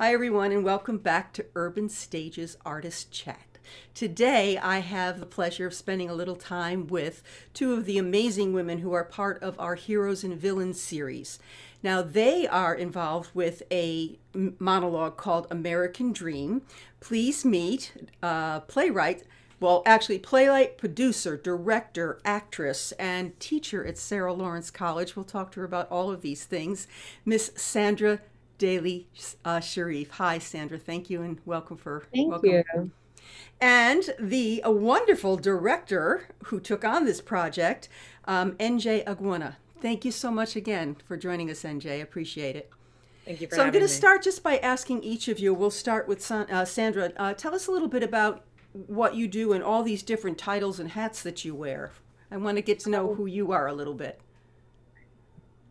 Hi, everyone, and welcome back to Urban Stages Artist Chat. Today, I have the pleasure of spending a little time with two of the amazing women who are part of our Heroes and Villains series. Now, they are involved with a monologue called American Dream. Please meet uh, playwright, well, actually, playwright, producer, director, actress, and teacher at Sarah Lawrence College. We'll talk to her about all of these things. Miss Sandra Daley uh, Sharif. Hi, Sandra. Thank you and welcome for Thank welcome. you. And the a wonderful director who took on this project, um, NJ Agwuna. Thank you so much again for joining us, NJ. Appreciate it. Thank you for so I'm going to start just by asking each of you. We'll start with San, uh, Sandra. Uh, tell us a little bit about what you do and all these different titles and hats that you wear. I want to get to know who you are a little bit.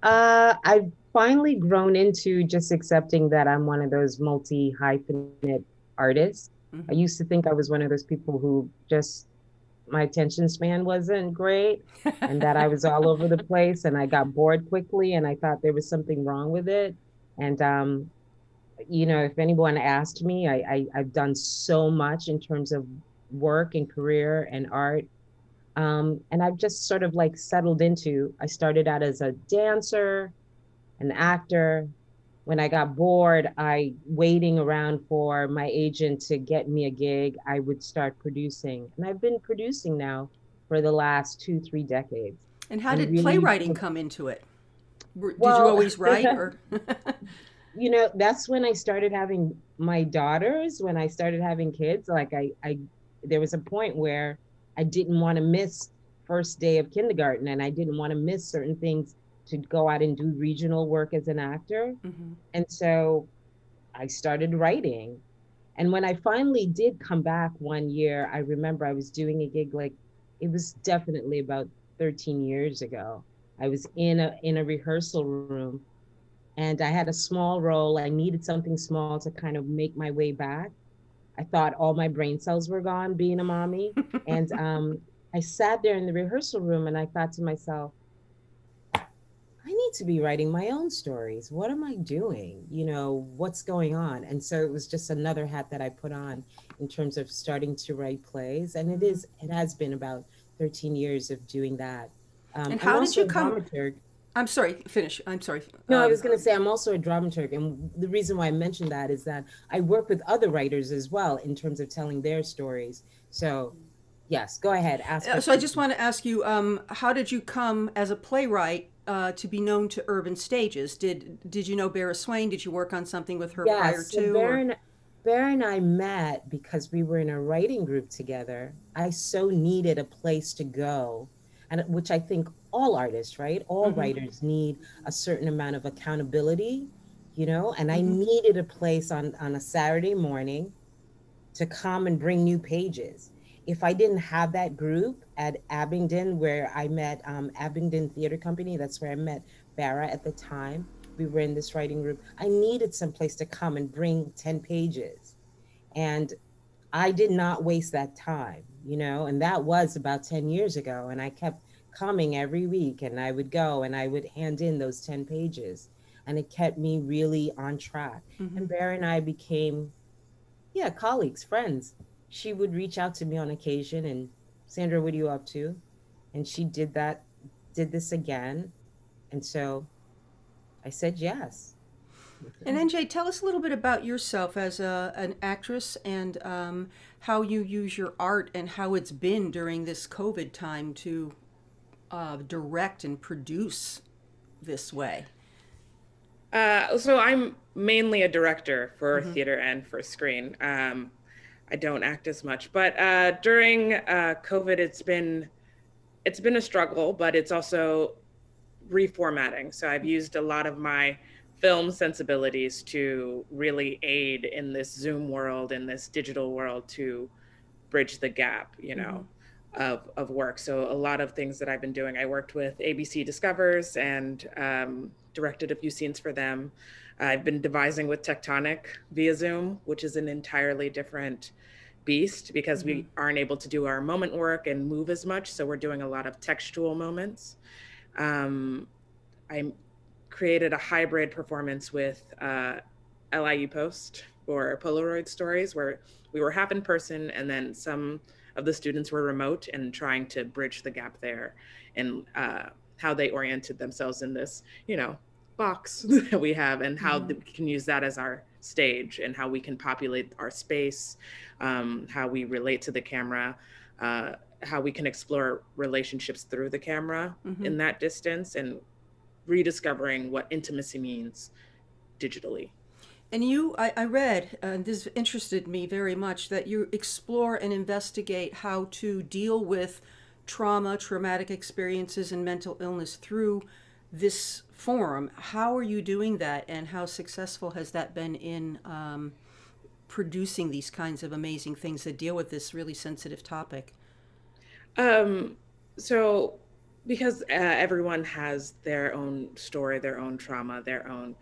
Uh, I've finally grown into just accepting that I'm one of those multi hyphenate artists. Mm-hmm. I used to think I was one of those people who just my attention span wasn't great and that I was all over the place and I got bored quickly and I thought there was something wrong with it. And um, you know, if anyone asked me, I, I I've done so much in terms of work and career and art um, and I've just sort of like settled into. I started out as a dancer, an actor. When I got bored, I waiting around for my agent to get me a gig. I would start producing, and I've been producing now for the last two, three decades. And how did really, playwriting come into it? Did well, you always write, or? you know, that's when I started having my daughters. When I started having kids, like I, I, there was a point where I didn't want to miss first day of kindergarten and I didn't want to miss certain things to go out and do regional work as an actor. Mm-hmm. And so I started writing. And when I finally did come back one year, I remember I was doing a gig like it was definitely about 13 years ago. I was in a in a rehearsal room and I had a small role. I needed something small to kind of make my way back. I thought all my brain cells were gone being a mommy. and um, I sat there in the rehearsal room and I thought to myself, need to be writing my own stories. What am I doing? You know, what's going on? And so it was just another hat that I put on in terms of starting to write plays. And it is, it has been about 13 years of doing that. Um, and how did you come? I'm sorry, finish. I'm sorry. No, um, I was going to say I'm also a dramaturg. And the reason why I mentioned that is that I work with other writers as well in terms of telling their stories. So, yes, go ahead. Ask. Uh, so, I just want to ask you um, how did you come as a playwright uh, to be known to urban stages? Did did you know Bara Swain? Did you work on something with her yes, prior so to? Bara and, and I met because we were in a writing group together. I so needed a place to go, and which I think all artists, right? All mm-hmm. writers need a certain amount of accountability, you know, and I mm-hmm. needed a place on, on a Saturday morning to come and bring new pages. If I didn't have that group at Abingdon, where I met um, Abingdon Theater Company, that's where I met Bara at the time. We were in this writing group. I needed some place to come and bring 10 pages. And I did not waste that time, you know, and that was about 10 years ago. And I kept coming every week and I would go and I would hand in those 10 pages and it kept me really on track. Mm-hmm. And Bara and I became, yeah, colleagues, friends. She would reach out to me on occasion and Sandra, what are you up to? And she did that, did this again. And so I said yes. And NJ, tell us a little bit about yourself as a, an actress and um, how you use your art and how it's been during this COVID time to uh, direct and produce this way? Uh, so I'm mainly a director for mm-hmm. theater and for screen. Um, I don't act as much, but uh, during uh, COVID, it's been it's been a struggle, but it's also reformatting. So I've used a lot of my film sensibilities to really aid in this Zoom world, in this digital world, to bridge the gap. You know. Mm-hmm of, of work. So a lot of things that I've been doing, I worked with ABC Discovers and um, directed a few scenes for them. I've been devising with Tectonic via Zoom, which is an entirely different beast because mm-hmm. we aren't able to do our moment work and move as much. So we're doing a lot of textual moments. Um, I created a hybrid performance with uh, LIU Post or Polaroid stories where we were half in person and then some of the students were remote and trying to bridge the gap there and uh, how they oriented themselves in this, you know, box that we have and how mm-hmm. we can use that as our stage and how we can populate our space, um, how we relate to the camera, uh, how we can explore relationships through the camera mm-hmm. in that distance and rediscovering what intimacy means digitally. And you, I, I read, and this interested me very much, that you explore and investigate how to deal with trauma, traumatic experiences, and mental illness through this forum. How are you doing that, and how successful has that been in um, producing these kinds of amazing things that deal with this really sensitive topic? Um, so, because uh, everyone has their own story, their own trauma, their own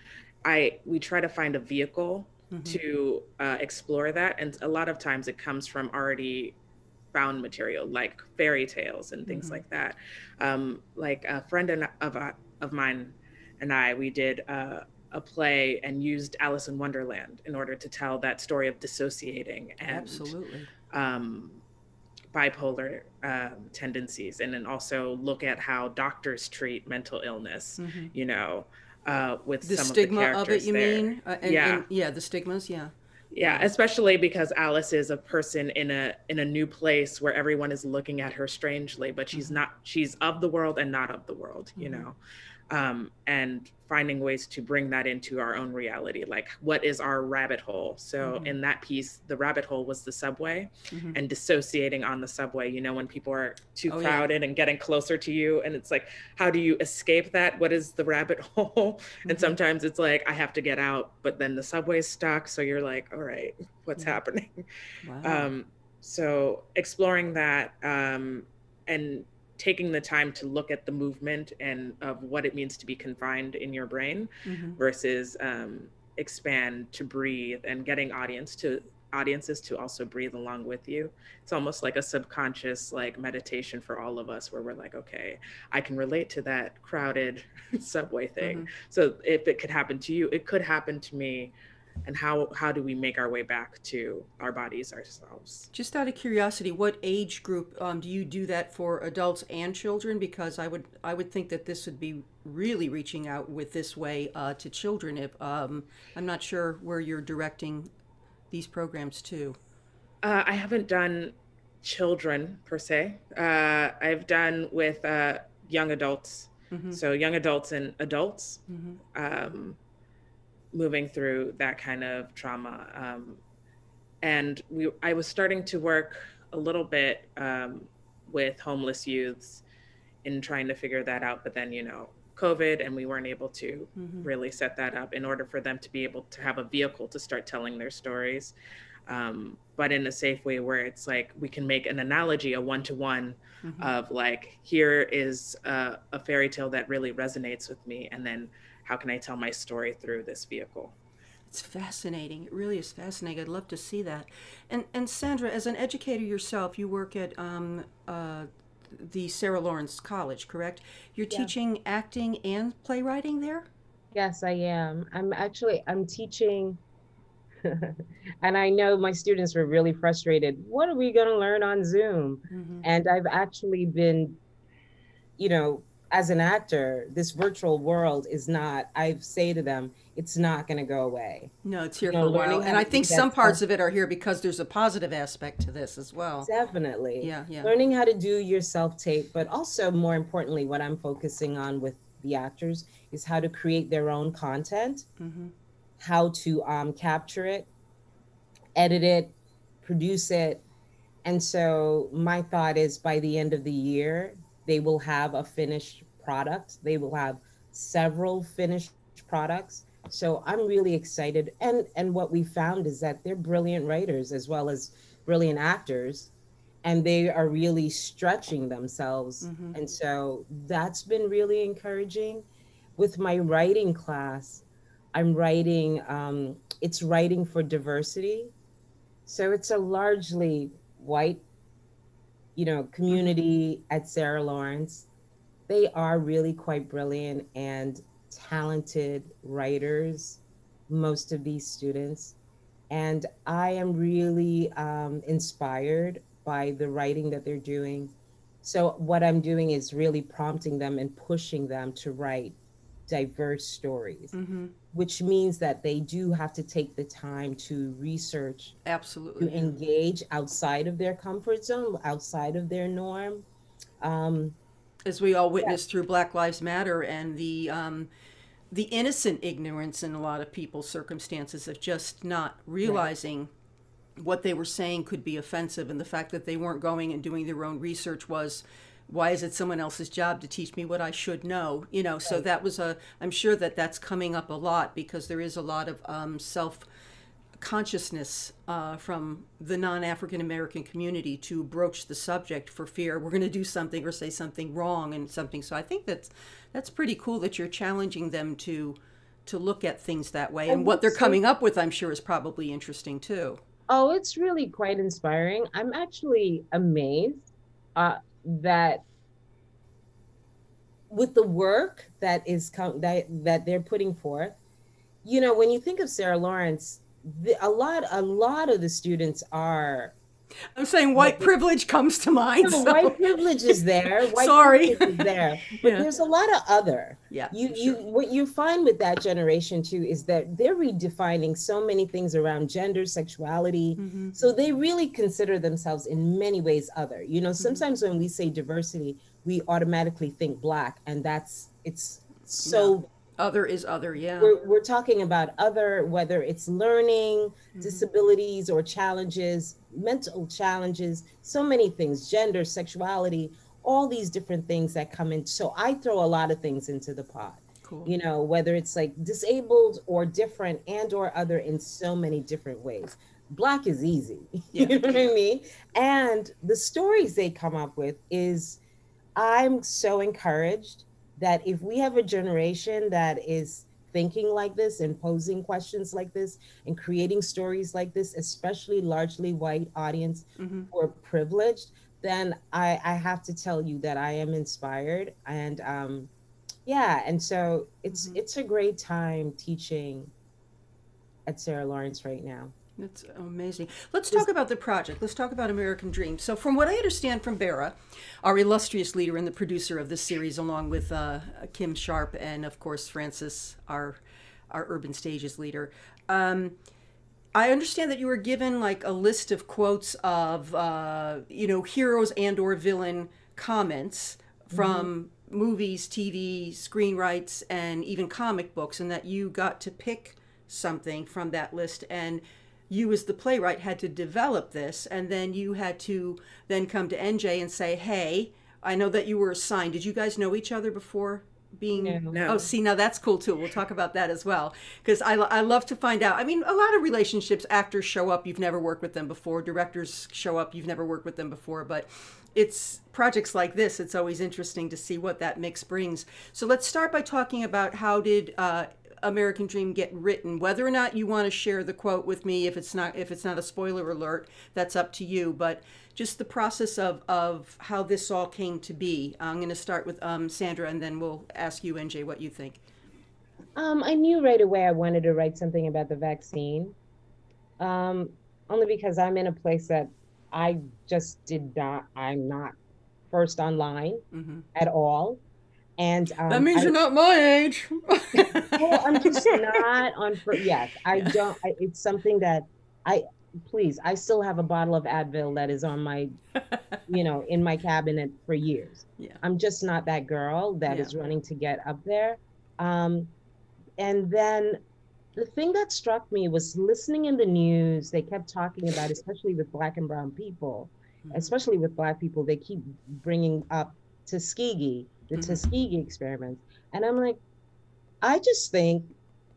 I we try to find a vehicle mm-hmm. to uh, explore that, and a lot of times it comes from already found material like fairy tales and things mm-hmm. like that. Um, like a friend of uh, of mine and I, we did uh, a play and used Alice in Wonderland in order to tell that story of dissociating and absolutely. Um, bipolar um, tendencies and then also look at how doctors treat mental illness mm-hmm. you know uh, with the some stigma of, the of it. You there. mean? Uh, and, yeah, and, yeah, the stigmas. Yeah. Yeah, especially because Alice is a person in a in a new place where everyone is looking at her strangely, but she's mm-hmm. not. She's of the world and not of the world. You mm-hmm. know, um, and finding ways to bring that into our own reality like what is our rabbit hole so mm-hmm. in that piece the rabbit hole was the subway mm-hmm. and dissociating on the subway you know when people are too oh, crowded yeah. and getting closer to you and it's like how do you escape that what is the rabbit hole mm-hmm. and sometimes it's like i have to get out but then the subway's stuck so you're like all right what's happening wow. um, so exploring that um, and taking the time to look at the movement and of what it means to be confined in your brain mm-hmm. versus um, expand to breathe and getting audience to audiences to also breathe along with you it's almost like a subconscious like meditation for all of us where we're like okay i can relate to that crowded subway thing mm-hmm. so if it could happen to you it could happen to me and how how do we make our way back to our bodies ourselves? Just out of curiosity what age group um, do you do that for adults and children? Because i would i would think that this would be really reaching out with this way uh, to children if um, i'm not sure where you're directing these programs to. Uh, i haven't done children per se. Uh, i've done with uh, young adults. Mm-hmm. so young adults and adults. Mm-hmm. um, moving through that kind of trauma. Um, and we, I was starting to work a little bit um, with homeless youths in trying to figure that out. But then, you know, COVID, and we weren't able to mm-hmm. really set that up in order for them to be able to have a vehicle to start telling their stories. Um, but in a safe way where it's like we can make an analogy, a one to one of like, here is a, a fairy tale that really resonates with me. And then how can I tell my story through this vehicle? It's fascinating. It really is fascinating. I'd love to see that. And and Sandra, as an educator yourself, you work at um, uh, the Sarah Lawrence College, correct? You're yeah. teaching acting and playwriting there. Yes, I am. I'm actually I'm teaching, and I know my students were really frustrated. What are we going to learn on Zoom? Mm-hmm. And I've actually been, you know, as an actor, this virtual world is not, I say to them, it's not going to go away. No, it's here you know, for a while. And I think some parts of it are here because there's a positive aspect to this as well. Definitely. Yeah, yeah. Learning how to do your self tape, but also more importantly, what I'm focusing on with the actors is how to create their own content, mm-hmm. how to um, capture it, edit it, produce it. And so my thought is by the end of the year, they will have a finished product. They will have several finished products. So I'm really excited. And and what we found is that they're brilliant writers as well as brilliant actors and they are really stretching themselves. Mm-hmm. And so that's been really encouraging. With my writing class, I'm writing, um, it's writing for diversity. So it's a largely white, you know, community at Sarah Lawrence they are really quite brilliant and talented writers most of these students. And I am really um, inspired by the writing that they're doing. So, what I'm doing is really prompting them and pushing them to write diverse stories, Mm-hmm. which means that they do have to take the time to research, absolutely, to engage outside of their comfort zone, outside of their norm. Um, As we all witnessed through Black Lives Matter and the um, the innocent ignorance in a lot of people's circumstances of just not realizing what they were saying could be offensive, and the fact that they weren't going and doing their own research was. Why is it someone else's job to teach me what I should know? You know, so that was a. I'm sure that that's coming up a lot because there is a lot of um, self consciousness uh, from the non-African American community to broach the subject for fear we're going to do something or say something wrong and something. So I think that's that's pretty cool that you're challenging them to to look at things that way. And what they're coming up with, I'm sure, is probably interesting too. Oh, it's really quite inspiring. I'm actually amazed uh, that with the work that is com- that that they're putting forth. You know, when you think of Sarah Lawrence, the, a lot a lot of the students are I'm saying white privilege comes to mind. No, so- white privilege is there. White Sorry. privilege is there. But Yeah. there's a lot of other. Yeah, You for you what you find with that generation too is that they're redefining so many things around gender, sexuality. Mm-hmm. So they really consider themselves in many ways other. You know, sometimes when we say diversity, we automatically think black, and that's it's so Other is other, yeah. we're, we're talking about other whether it's learning Mm-hmm. disabilities or challenges mental challenges so many things gender sexuality all these different things that come in so i throw a lot of things into the pot Cool. you know whether it's like disabled or different and or other in so many different ways black is easy Yeah. you know what i mean and the stories they come up with is i'm so encouraged that if we have a generation that is thinking like this and posing questions like this and creating stories like this especially largely white audience Mhm. who are privileged then i i have to tell you that i am inspired and um yeah and so it's Mhm. it's a great time teaching at sarah lawrence right now That's amazing. Let's talk about the project. Let's talk about American Dream. So, from what I understand from Bara, our illustrious leader and the producer of this series, along with uh, Kim Sharp and, of course, Francis, our our urban stages leader. Um, I understand that you were given like a list of quotes of uh, you know heroes and or villain comments from movies, TV, screenwrites, and even comic books, and that you got to pick something from that list and you as the playwright had to develop this and then you had to then come to NJ and say, "Hey, I know that you were assigned. Did you guys know each other before being No. No. Oh, see, now that's cool too. We'll talk about that as well because I, I love to find out. I mean, a lot of relationships, actors show up, you've never worked with them before, directors show up, you've never worked with them before, but it's projects like this, it's always interesting to see what that mix brings. So let's start by talking about how did uh, American Dream get written? Whether or not you want to share the quote with me, if it's not if it's not a spoiler alert, that's up to you. But just the process of of how this all came to be. I'm going to start with um, Sandra, and then we'll ask you, NJ, what you think. Um, I knew right away I wanted to write something about the vaccine, um, only because I'm in a place that I just did not. I'm not first online hmm at all, and um, that means I, you're not my age. well, I'm just not on. fir- Yes, I don't. I, it's something that I please. I still have a bottle of Advil that is on my, you know, in my cabinet for years. Yeah. I'm just not that girl that is Yeah. running to get up there. Um, and then the thing that struck me was listening in the news. They kept talking about, especially with Black and Brown people, Mhm. especially with Black people. They keep bringing up Tuskegee, the Mhm. Tuskegee experiment, and I'm like, I just think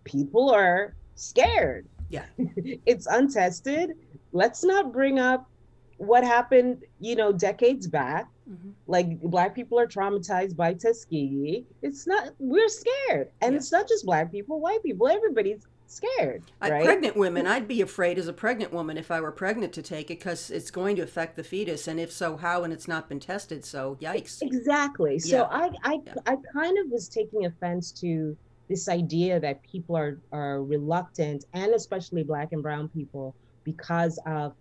people are scared. Yeah. it's untested. Let's not bring up what happened, you know, decades back. Mhm. Like black people are traumatized by Tuskegee. It's not we're scared. And Yeah. it's not just black people, white people, everybody's scared. I- Right. Pregnant women, I'd be afraid as a pregnant woman if I were pregnant to take it because it's going to affect the fetus, and if so, how? And it's not been tested, so yikes. Exactly. So Yeah. I I Yeah. I kind of was taking offense to this idea that people are are reluctant, and especially Black and Brown people, because of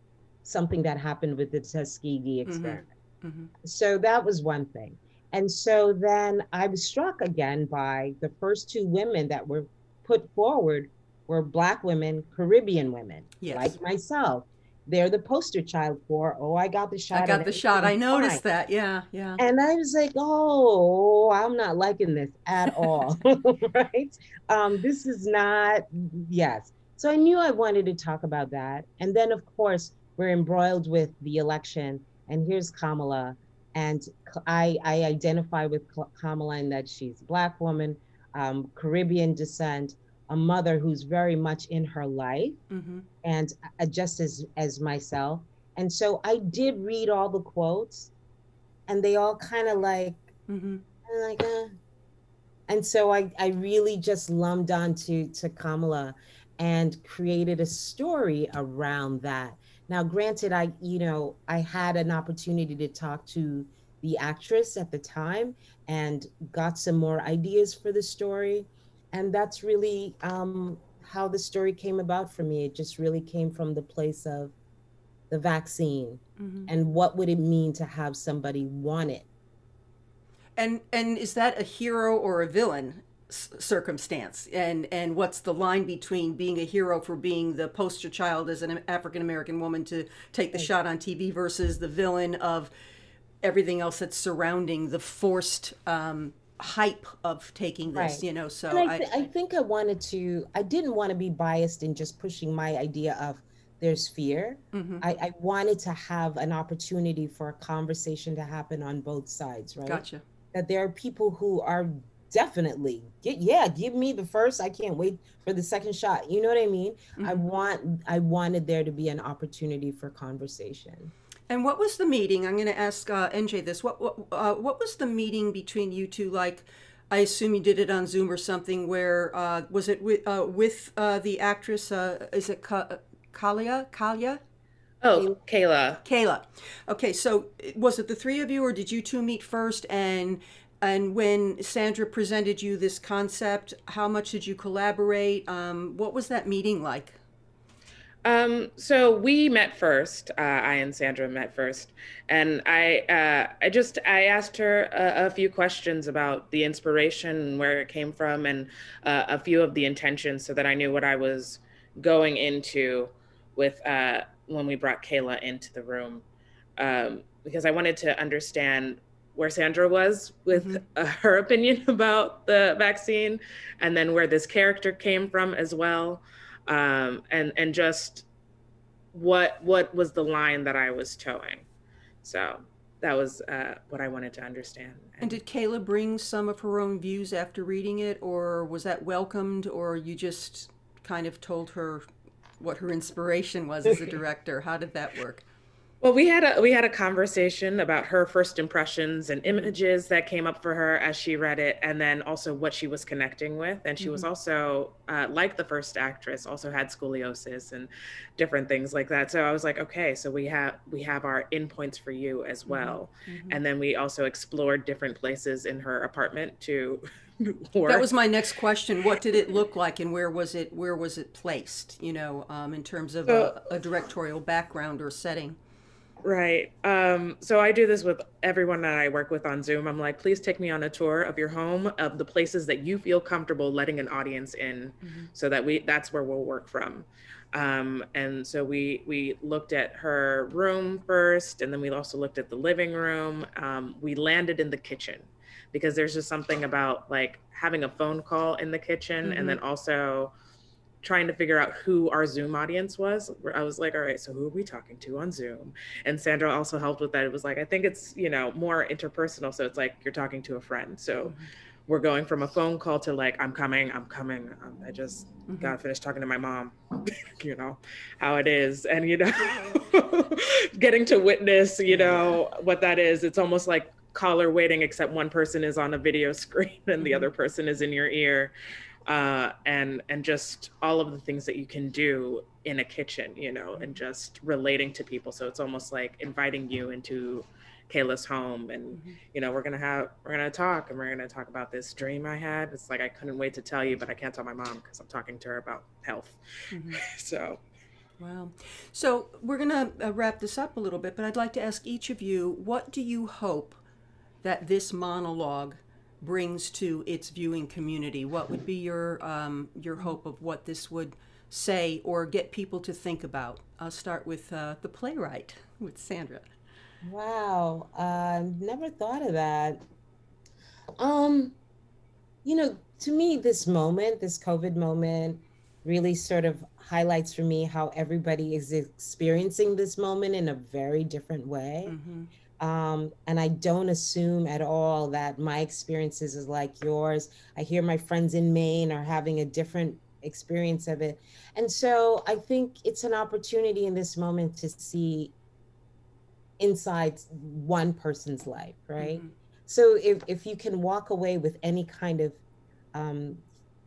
something that happened with the Tuskegee mm-hmm. experiment. Mm-hmm. So that was one thing. And so then I was struck again by the first two women that were put forward were Black women, Caribbean women, yes. like myself. They're the poster child for, oh, I got the shot. I got the shot. I noticed fine. that. Yeah, yeah. And I was like, oh, I'm not liking this at all. right? Um, this is not, yes. So I knew I wanted to talk about that. And then, of course, we're embroiled with the election. And here's Kamala and I, I identify with Kamala in that she's a Black woman, um, Caribbean descent, a mother who's very much in her life, mm-hmm. and uh, just as as myself. And so I did read all the quotes, and they all kind of like, mm-hmm. like, uh. and so I I really just lumped onto to Kamala, and created a story around that. Now, granted, I, you know, I had an opportunity to talk to the actress at the time and got some more ideas for the story. And that's really um, how the story came about for me. It just really came from the place of the vaccine mm-hmm. and what would it mean to have somebody want it. And and is that a hero or a villain? circumstance and and what's the line between being a hero for being the poster child as an African American woman to take the shot on TV versus the villain of everything else that's surrounding the forced um, hype of taking this right. you know so I, th- I, I think I wanted to I didn't want to be biased in just pushing my idea of there's fear. Mm-hmm. I, I wanted to have an opportunity for a conversation to happen on both sides, right? Gotcha. That there are people who are definitely get yeah give me the first i can't wait for the second shot you know what i mean mm-hmm. i want i wanted there to be an opportunity for conversation and what was the meeting i'm going to ask uh, nj this what what, uh, what was the meeting between you two like i assume you did it on zoom or something where uh, was it with, uh, with uh, the actress uh, is it Ka- kalia kalia Oh, Kayla. Kayla. Okay, so was it the three of you, or did you two meet first? And and when Sandra presented you this concept, how much did you collaborate? Um, what was that meeting like? Um, so we met first. Uh, I and Sandra met first, and I uh, I just I asked her a, a, few questions about the inspiration, and where it came from, and uh, a few of the intentions, so that I knew what I was going into with uh, when we brought Kayla into the room, um, because I wanted to understand where Sandra was with mm-hmm. uh, her opinion about the vaccine, and then where this character came from as well, um, and and just what what was the line that I was towing. So that was uh, what I wanted to understand. And, and did Kayla bring some of her own views after reading it, or was that welcomed, or you just kind of told her what her inspiration was as a director? How did that work? Well, we had a we had a conversation about her first impressions and images that came up for her as she read it, and then also what she was connecting with. And she mm-hmm. was also, uh, like the first actress, also had scoliosis and different things like that. So I was like, okay, so we have we have our in points for you as mm-hmm. well. Mm-hmm. And then we also explored different places in her apartment to. Work. That was my next question. What did it look like, and where was it? Where was it placed? You know, um, in terms of so, a, a directorial background or setting. Right. Um, so I do this with everyone that I work with on Zoom. I'm like, please take me on a tour of your home, of the places that you feel comfortable letting an audience in, mm-hmm. so that we that's where we'll work from. Um, and so we we looked at her room first, and then we also looked at the living room. Um, we landed in the kitchen because there's just something about like having a phone call in the kitchen, mm-hmm. and then also trying to figure out who our Zoom audience was. I was like, all right, so who are we talking to on Zoom? And Sandra also helped with that. It was like, I think it's, you know, more interpersonal. So it's like you're talking to a friend. So mm-hmm. we're going from a phone call to like, I'm coming, I'm coming. Um, I just mm-hmm. got finished talking to my mom, you know, how it is. And, you know, getting to witness, you know, what that is. It's almost like caller waiting, except one person is on a video screen and mm-hmm. the other person is in your ear uh, and and just all of the things that you can do in a kitchen, you know, and just relating to people. So it's almost like inviting you into Kayla's home, and mm-hmm. you know we're gonna have we're gonna talk, and we're gonna talk about this dream I had. It's like I couldn't wait to tell you, but I can't tell my mom because I'm talking to her about health. Mm-hmm. so. Wow. So we're going to uh, wrap this up a little bit, but I'd like to ask each of you what do you hope that this monologue brings to its viewing community? What would be your um, your hope of what this would say or get people to think about? I'll start with uh, the playwright, with Sandra. Wow, uh, never thought of that. Um, you know, to me, this moment, this COVID moment, really sort of highlights for me how everybody is experiencing this moment in a very different way. Mm-hmm. Um, and I don't assume at all that my experiences is like yours. I hear my friends in Maine are having a different experience of it. And so I think it's an opportunity in this moment to see inside one person's life, right? Mm-hmm. So if, if you can walk away with any kind of um,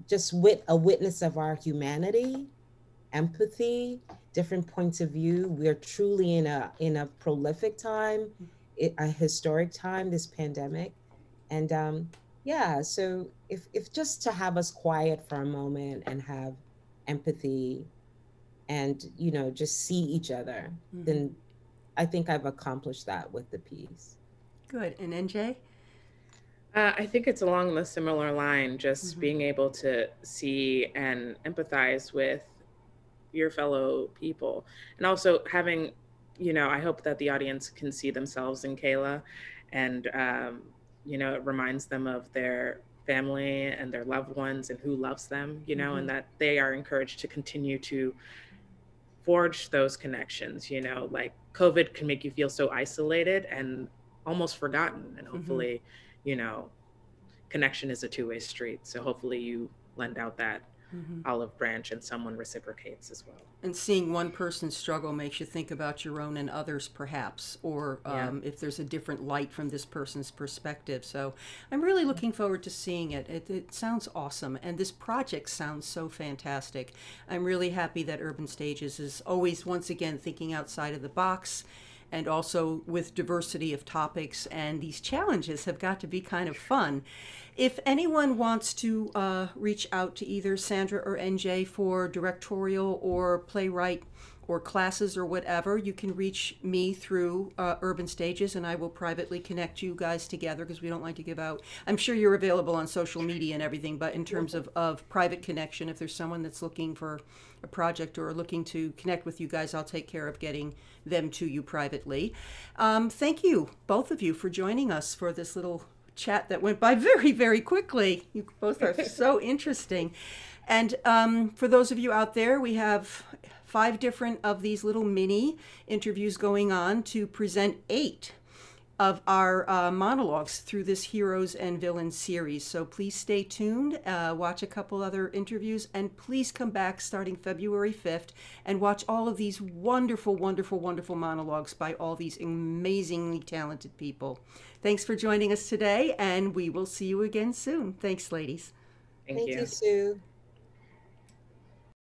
just wit a witness of our humanity, empathy, different points of view, we are truly in a in a prolific time. Mm-hmm a historic time, this pandemic. And um, yeah, so if, if just to have us quiet for a moment and have empathy and, you know, just see each other, mm-hmm. then I think I've accomplished that with the piece. Good. And NJ? Uh, I think it's along the similar line, just mm-hmm. being able to see and empathize with your fellow people and also having you know, I hope that the audience can see themselves in Kayla and, um, you know, it reminds them of their family and their loved ones and who loves them, you know, mm-hmm. and that they are encouraged to continue to forge those connections, you know, like COVID can make you feel so isolated and almost forgotten. And mm-hmm. hopefully, mm-hmm. you know, connection is a two way street. So hopefully you lend out that mm-hmm. olive branch and someone reciprocates as well. And seeing one person struggle makes you think about your own and others, perhaps, or um, yeah. if there's a different light from this person's perspective. So I'm really looking forward to seeing it. it. It sounds awesome, and this project sounds so fantastic. I'm really happy that Urban Stages is always, once again, thinking outside of the box and also with diversity of topics. And these challenges have got to be kind of fun. If anyone wants to uh, reach out to either Sandra or NJ for directorial or playwright or classes or whatever, you can reach me through uh, Urban Stages, and I will privately connect you guys together because we don't like to give out. I'm sure you're available on social media and everything, but in terms of, of private connection, if there's someone that's looking for a project or looking to connect with you guys, I'll take care of getting them to you privately. Um, thank you, both of you, for joining us for this little chat that went by very, very quickly. You both are so interesting. And um, for those of you out there, we have five different of these little mini interviews going on to present eight of our uh, monologues through this Heroes and Villains series. So please stay tuned, uh, watch a couple other interviews, and please come back starting February 5th and watch all of these wonderful, wonderful, wonderful monologues by all these amazingly talented people. Thanks for joining us today, and we will see you again soon. Thanks, ladies. Thank, Thank you. you, Sue.